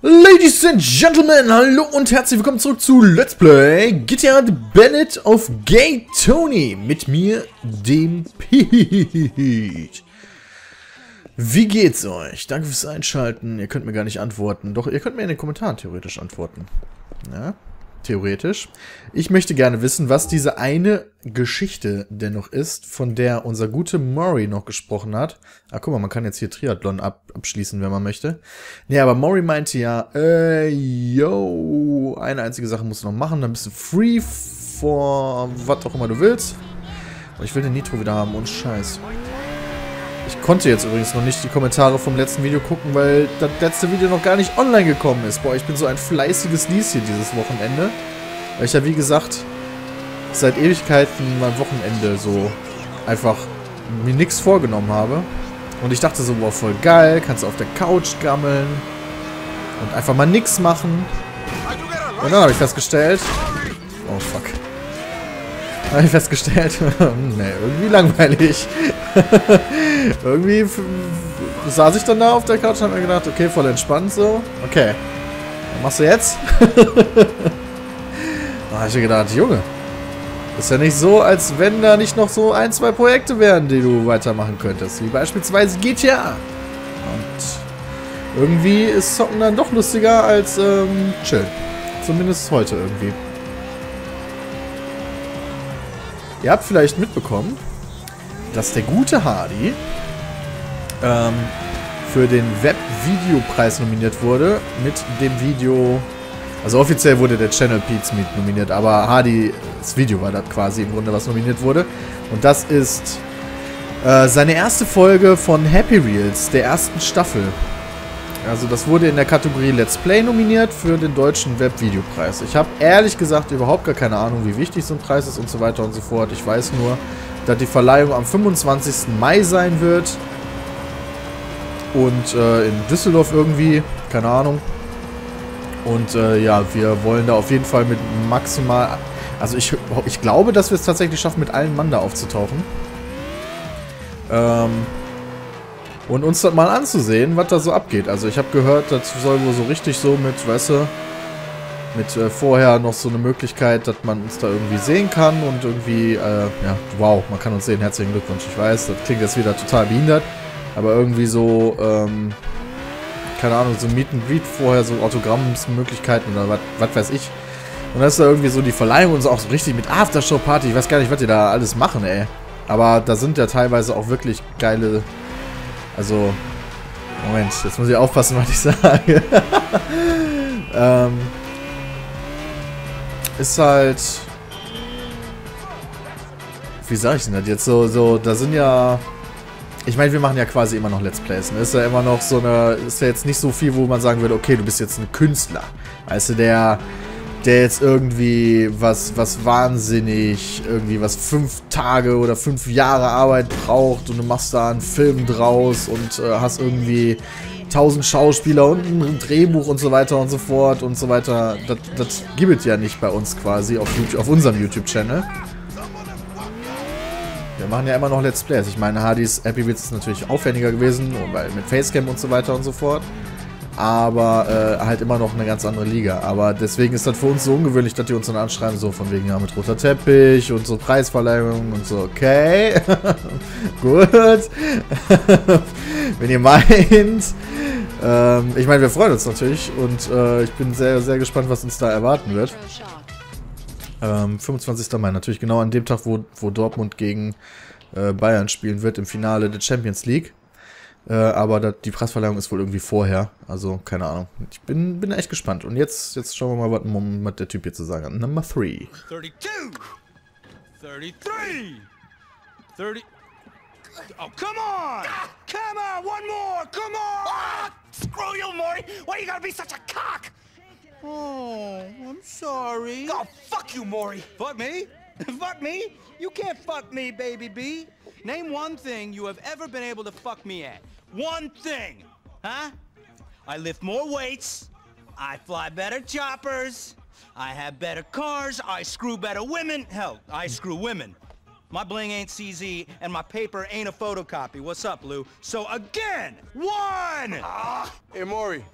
Ladies and Gentlemen, hallo und herzlich willkommen zurück zu Let's Play GTA Bennett of Gay Tony mit mir, dem Pete. Wie geht's euch? Danke fürs Einschalten. Ihr könnt mir gar nicht antworten. Doch, ihr könnt mir in den Kommentaren theoretisch antworten. Ja, theoretisch. Ich möchte gerne wissen, was diese eine Geschichte denn noch ist, von der unser guter Maury noch gesprochen hat. Ah, guck mal, man kann jetzt hier Triathlon ab abschließen, wenn man möchte. Nee, aber Maury meinte ja, äh, yo, eine einzige Sache musst du noch machen, dann bist du free for was auch immer du willst. Und ich will den Nitro wieder haben, und Scheiß. Ich konnte jetzt übrigens noch nicht die Kommentare vom letzten Video gucken, weil das letzte Video noch gar nicht online gekommen ist. Boah, ich bin so ein fleißiges Lies hier dieses Wochenende. Weil ich ja, wie gesagt, seit Ewigkeiten mein Wochenende so einfach mir nichts vorgenommen habe. Und ich dachte so, boah, voll geil, kannst du auf der Couch gammeln und einfach mal nichts machen. Und dann habe ich festgestellt, oh fuck. Habe ich festgestellt, ne, irgendwie langweilig. irgendwie saß ich dann da auf der Couch und habe mir gedacht, okay, voll entspannt so. Okay, was machst du jetzt? da habe ich mir gedacht, Junge, ist ja nicht so, als wenn da nicht noch so ein, zwei Projekte wären, die du weitermachen könntest. Wie beispielsweise GTA. Und irgendwie ist Zocken dann doch lustiger als ähm, Chill. Zumindest heute irgendwie. Ihr habt vielleicht mitbekommen, dass der gute Hardy ähm, für den Web-Videopreis nominiert wurde mit dem Video also offiziell wurde der Channel Pete's Meet nominiert, aber Hardy, das Video war das quasi im Grunde, was nominiert wurde. Und das ist äh, seine erste Folge von Happy Reels, der ersten Staffel. Also das wurde in der Kategorie Let's Play nominiert für den deutschen Webvideopreis. Ich habe ehrlich gesagt überhaupt gar keine Ahnung, wie wichtig so ein Preis ist und so weiter und so fort. Ich weiß nur, dass die Verleihung am 25. Mai sein wird. Und äh, in Düsseldorf irgendwie, keine Ahnung. Und äh, ja, wir wollen da auf jeden Fall mit maximal... Also ich, ich glaube, dass wir es tatsächlich schaffen, mit allen Mann da aufzutauchen. Ähm, und uns das mal anzusehen, was da so abgeht. Also ich habe gehört, das soll wohl so richtig so mit, weißt du, mit äh, vorher noch so eine Möglichkeit, dass man uns da irgendwie sehen kann und irgendwie, äh, ja, wow, man kann uns sehen, herzlichen Glückwunsch. Ich weiß, das klingt jetzt wieder total behindert, aber irgendwie so, ähm, keine Ahnung, so Meet and Greet vorher, so Autogrammsmöglichkeiten oder was weiß ich. Und dann ist da irgendwie so die Verleihung und so auch so richtig mit Aftershow-Party. Ich weiß gar nicht, was die da alles machen, ey. Aber da sind ja teilweise auch wirklich geile also, Moment, jetzt muss ich aufpassen, was ich sage. ähm, ist halt... Wie sag ich denn das jetzt? So, so, da sind ja... Ich meine, wir machen ja quasi immer noch Let's Plays. Ne? Ist ja immer noch so eine... Ist ja jetzt nicht so viel, wo man sagen würde, okay, du bist jetzt ein Künstler. Weißt du, der der jetzt irgendwie was, was wahnsinnig, irgendwie was fünf Tage oder fünf Jahre Arbeit braucht und du machst da einen Film draus und äh, hast irgendwie tausend Schauspieler und ein Drehbuch und so weiter und so fort und so weiter. Das, das gibt es ja nicht bei uns quasi auf, YouTube, auf unserem YouTube-Channel. Wir machen ja immer noch Let's Plays. Ich meine, Hardys Happy Wheels ist natürlich aufwendiger gewesen, weil mit Facecam und so weiter und so fort aber äh, halt immer noch eine ganz andere Liga. Aber deswegen ist das für uns so ungewöhnlich, dass die uns dann anschreiben, so von wegen, ja, mit roter Teppich und so Preisverleihung und so, okay, gut, wenn ihr meint. Ähm, ich meine, wir freuen uns natürlich und äh, ich bin sehr, sehr gespannt, was uns da erwarten wird. Ähm, 25. Mai, natürlich genau an dem Tag, wo, wo Dortmund gegen äh, Bayern spielen wird im Finale der Champions League. Äh, aber das, die Preisverleihung ist wohl irgendwie vorher. Also, keine Ahnung. Ich bin, bin echt gespannt. Und jetzt, jetzt schauen wir mal, was, was der Typ hier zu sagen hat. Number 3. 32! 33! 30... Oh, come on! Come on! One more! Come on! Ah, screw you, Maury! Why you gotta be such a cock? Oh, I'm sorry. Oh, fuck you, Maury! Fuck me? fuck me? You can't fuck me, baby B. Name one thing you have ever been able to fuck me at. One thing, huh? I lift more weights, I fly better choppers, I have better cars, I screw better women. Hell, I screw women. My bling ain't CZ, and my paper ain't a photocopy. What's up, Lou? So again, one! Ah. Hey, Maury,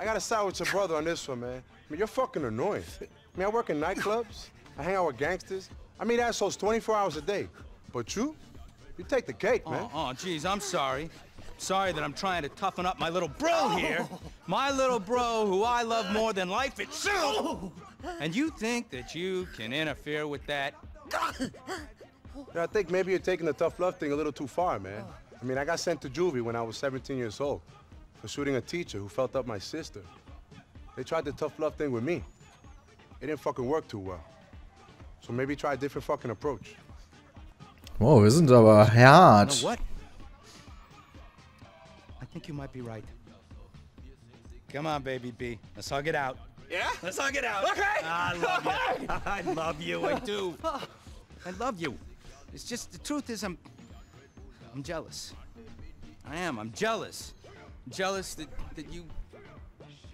I gotta side with your brother on this one, man. I mean, you're fucking annoying. I mean, I work in nightclubs. I hang out with gangsters. I meet assholes 24 hours a day. But you, you take the cake, man. Oh, oh, geez, I'm sorry. Sorry that I'm trying to toughen up my little bro oh. here. My little bro who I love more than life itself. Oh. And you think that you can interfere with that? Yeah, I think maybe you're taking the tough love thing a little too far, man. I mean, I got sent to juvie when I was 17 years old for shooting a teacher who felt up my sister. They tried the tough love thing with me. It didn't fucking work too well. So maybe try a different fucking approach. Wow, wir sind aber You hart. know what? I think you might be right. Come on, baby B. Let's hug it out. Yeah? Let's hug it out. Okay. I love you. I love you. I do. I love you. It's just the truth is I'm I'm jealous. I am. I'm jealous. jealous that that you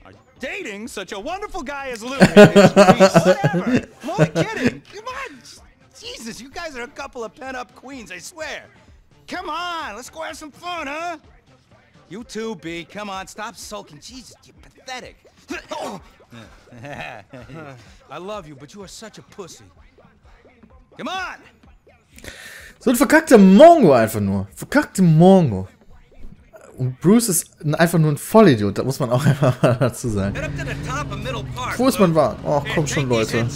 are dating such a wonderful guy as Lou. Whatever. I'm only kidding. Come on. Jesus, you guys are a couple of pent-up queens, I swear. Come on, let's go have some fun, huh? You too, B. Come on, stop sulking. Jesus, you're pathetic. I love you, but you are such a pussy. Come on! So ein verkackter Mongo einfach nur. Verkackte Mongo. Und Bruce ist ein- einfach nur ein Vollidiot, da muss man auch einfach mal dazu sagen. Wo ist Lou. Wagen? Oh, komm schon, Leute.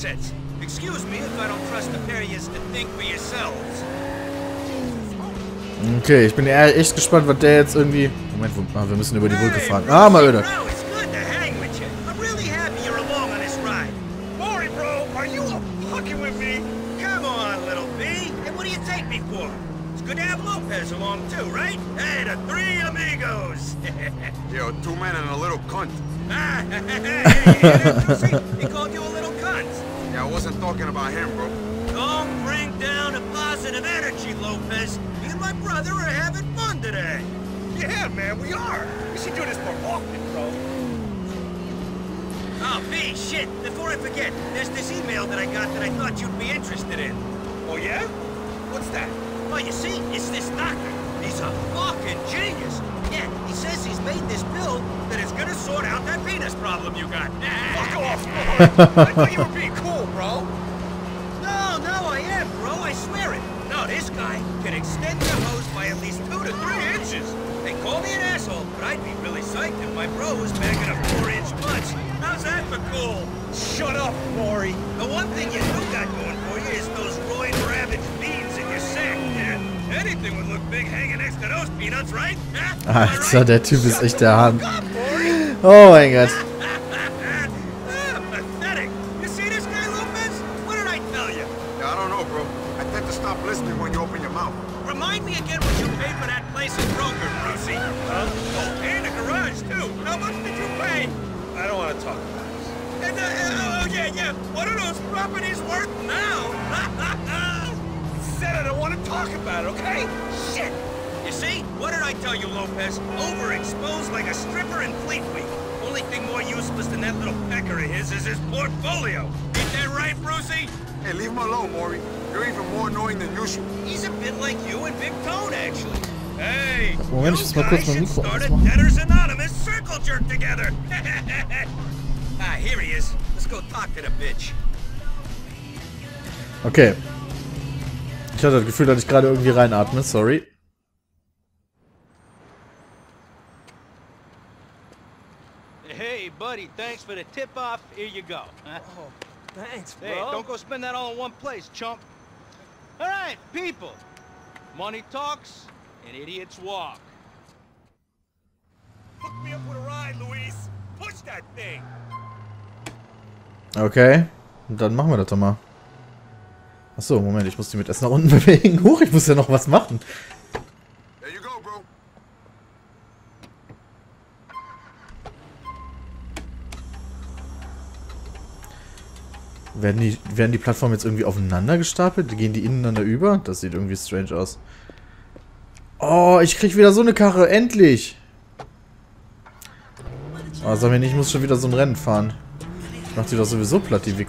Okay, ich bin echt gespannt, was der jetzt irgendwie... Moment, wo, ah, wir müssen über die Brücke fahren. Ah, mal wieder. Bro, it's good to hang with you. I'm really happy you're along on this ride. Maury, bro, are you fucking with me? Come on, little B. Hey, what do you take me for? It's good to have Lopez along too, right? Hey, the three amigos. Yo, two men and a little cunt. Ah, hey, hey, you hear that, Lucy? He called you a little cunt. Yeah, I wasn't talking about him, bro. Don't bring down the positive energy, Lopez. Me and my brother are having fun today. Yeah, man, we are. We should do this more often, bro. Oh, B, shit. Before I forget, there's this email that I got that I thought you'd be interested in. Oh, yeah? What's that? Well, you see, it's this doctor. He's a fucking genius. Yeah, he says he's made this pill that is gonna sort out that penis problem you got. Fuck off, boy. I thought you were being cool, Alter, der Typ ist echt der Hahn. Oh mein Gott. Little of his is his portfolio. Ain't that right, Brucey? Hey, leave him alone, Maury. You're even more annoying than usual. He's a bit like you and Big Tone, actually. Hey, Moment, ich you muss mal kurz guys should Mikro start a. Debtors Anonymous circle jerk together. ah, here he is. Let's go talk to the bitch. Okay. Ich hatte das Gefühl, dass ich gerade irgendwie reinatme, sorry. Hey, buddy, thanks for the tip-off. Here you go. Oh, thanks, bro. Hey, don't go spend that all in one place, chump. All right, people. Money talks and idiots walk. Hook me up with a ride, Luis. Push that thing. Okay. Dann machen wir das doch mal. Achso, Moment, ich muss die mit erst nach unten bewegen. Huch, ich muss ja noch was machen. There you go, bro. Werden die, werden die Plattformen jetzt irgendwie aufeinander gestapelt? Gehen die ineinander über? Das sieht irgendwie strange aus. Oh, ich krieg wieder so eine Karre. Endlich! Oh, sag mir nicht, ich muss schon wieder so ein Rennen fahren. Ich mach die doch sowieso platt, die me.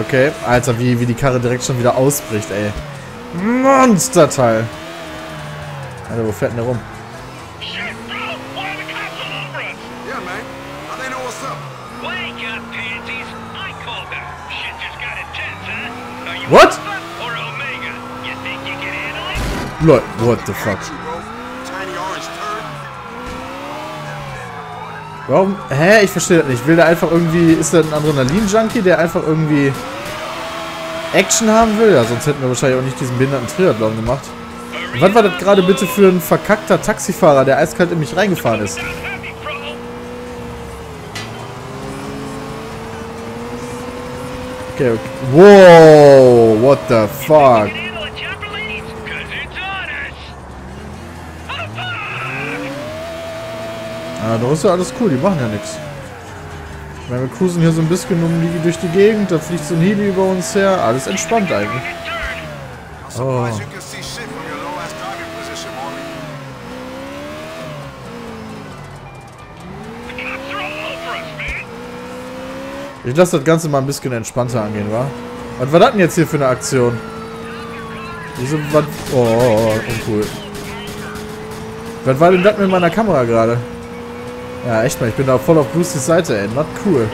Okay, Alter, wie, wie die Karre direkt schon wieder ausbricht, ey. Monsterteil. Alter, wo fährt denn der rum? It? Lol, what the fuck? Warum? Hä? Ich verstehe das nicht. Will der einfach irgendwie... Ist der ein Adrenalin-Junkie, der einfach irgendwie Action haben will? Ja, sonst hätten wir wahrscheinlich auch nicht diesen behinderten Triathlon gemacht. Und was war das gerade bitte für ein verkackter Taxifahrer, der eiskalt in mich reingefahren ist? Okay, okay. Wow, what the fuck? Oh! Ja, doch ist ja alles cool, die machen ja nichts. Wir cruisen hier so ein bisschen um die, durch die Gegend, da fliegt so ein Heli über uns her, alles entspannt eigentlich. Man! Ich lasse das Ganze mal ein bisschen entspannter angehen, wa? Was war das denn jetzt hier für eine Aktion? Wieso, was? Oh, oh, oh, uncool. Was war denn das mit meiner Kamera gerade? Ja, echt mal, ich bin da voll auf Bruce's Seite, ey. Not cool.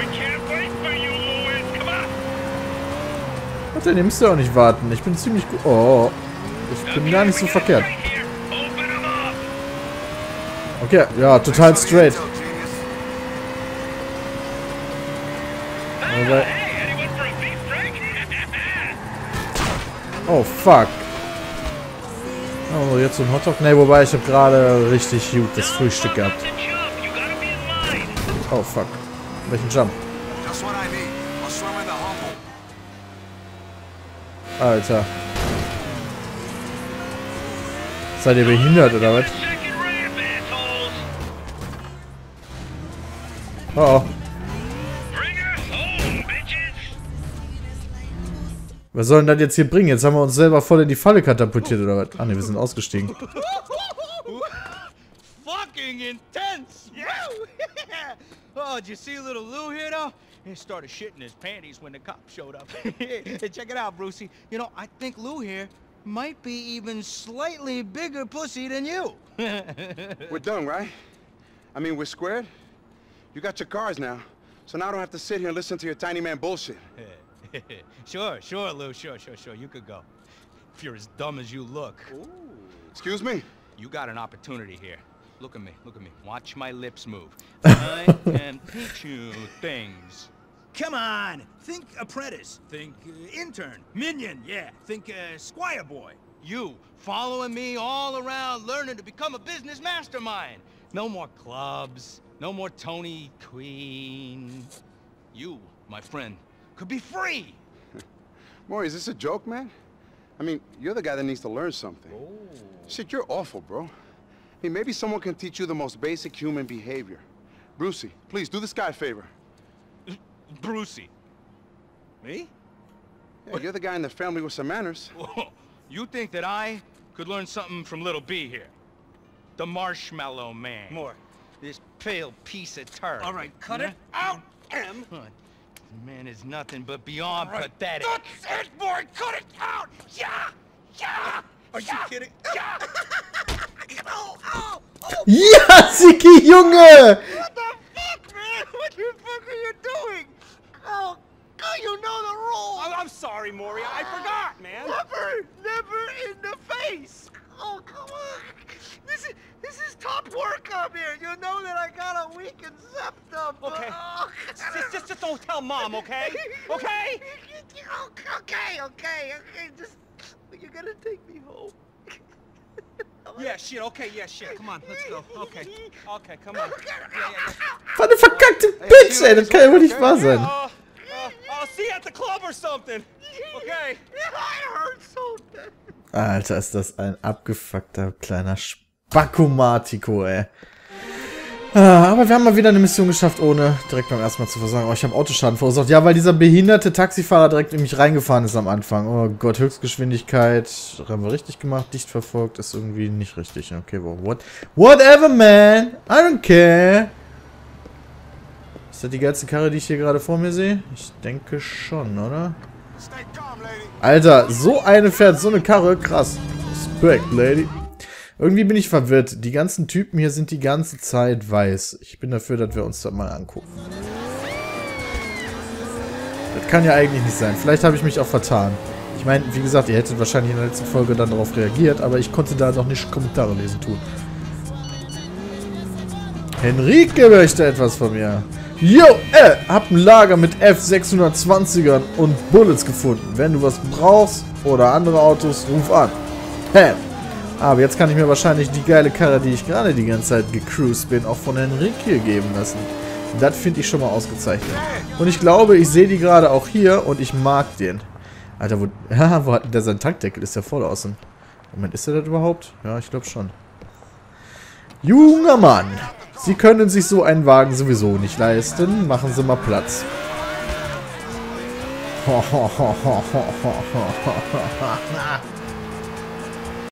Warte, ihr müsst ja auch nicht warten. Ich bin ziemlich gut. Oh, ich bin gar nicht so verkehrt. Okay, ja, total straight. Intel, genius. Aber, Hey, anyone for a beef break? Oh, fuck. Oh, jetzt so ein Hotdog? Ne, wobei ich habe gerade richtig gut das Frühstück gehabt. Oh, fuck. Welchen Jump? Alter. Seid ihr behindert oder was? Oh, oh. Was soll denn das jetzt hier bringen? Jetzt haben wir uns selber voll in die Falle katapultiert oder was? Ah ne, wir sind ausgestiegen. Fucking intense! Yeah! oh, did you see little Lou here, though? He started shitting his panties when the cops showed up. hey, check it out, Brucey. You know, I think Lou here might be even slightly bigger pussy than you. We're done, right? I mean, we're squared? You got your cars now, so now I don't have to sit here and listen to your tiny man bullshit. sure, sure, Lou. Sure, sure, sure. You could go. If you're as dumb as you look. Excuse me? You got an opportunity here. Look at me, look at me. Watch my lips move. I can teach you things. Come on, think apprentice. Think uh, intern. Minion, yeah. Think uh, squire boy. You following me all around, learning to become a business mastermind. No more clubs. No more Tony Queen. You, my friend, could be free. Maury, is this a joke, man? I mean, you're the guy that needs to learn something. Oh. Shit, you're awful, bro. I mean, maybe someone can teach you the most basic human behavior. Brucey, please do this guy a favor. Brucey. Me? Yeah, you're the guy in the family with some manners. you think that I could learn something from little B here? The Marshmallow Man. More. This pale piece of turd. All right, cut it out, M. Man is nothing but beyond pathetic. That's it, boy. Cut it out. Yeah, yeah. Are you kidding? Yeah. oh, oh, oh. Ja, Siki, Junge! What the fuck, man? What the fuck are you doing? Oh, oh you know the rules. I'm, I'm sorry, Maury. I forgot, man. Never, never in the face. Oh, come on. This is this is top work up here. You know that I got a weakened septum. Okay. just, just, just don't tell mom, okay? Okay? okay, okay, okay. Just, you're gonna take me home. Yeah, shit, okay, yeah, shit. Come on, let's go. Okay, okay, come on. Yeah, yeah, yeah. Was eine verkackte Bitch, ey. Das kann ja wohl nicht wahr sein. Uh, uh, I'll see you at the club or something. Okay. I heard something. Alter, ist das ein abgefuckter kleiner Spackomatiko, ey. Ah, aber wir haben mal wieder eine Mission geschafft, ohne direkt beim ersten Mal zu versagen. Oh, ich habe Autoschaden verursacht. Ja, weil dieser behinderte Taxifahrer direkt in mich reingefahren ist am Anfang. Oh Gott, Höchstgeschwindigkeit. Haben wir richtig gemacht, dicht verfolgt. Ist irgendwie nicht richtig. Okay, well, what? Whatever, man. I don't care. Ist das die geilste Karre, die ich hier gerade vor mir sehe? Ich denke schon, oder? Alter, so eine fährt so eine Karre, krass. Respekt, Lady. Irgendwie bin ich verwirrt. Die ganzen Typen hier sind die ganze Zeit weiß. Ich bin dafür, dass wir uns das mal angucken. Das kann ja eigentlich nicht sein. Vielleicht habe ich mich auch vertan. Ich meine, wie gesagt, ihr hättet wahrscheinlich in der letzten Folge dann darauf reagiert, aber ich konnte da noch nicht Kommentare lesen tun. Henrike möchte etwas von mir. Yo, äh, hab ein Lager mit F620ern und Bullets gefunden. Wenn du was brauchst oder andere Autos, ruf an. Hä? Aber jetzt kann ich mir wahrscheinlich die geile Karre, die ich gerade die ganze Zeit gecruised bin, auch von Henrike geben lassen. Das finde ich schon mal ausgezeichnet. Und ich glaube, ich sehe die gerade auch hier und ich mag den. Alter, wo, ja, wo hat denn der sein Tankdeckel? Ist ja voll außen. Moment, ist er das überhaupt? Ja, ich glaube schon. Junger Mann, Sie können sich so einen Wagen sowieso nicht leisten. Machen Sie mal Platz.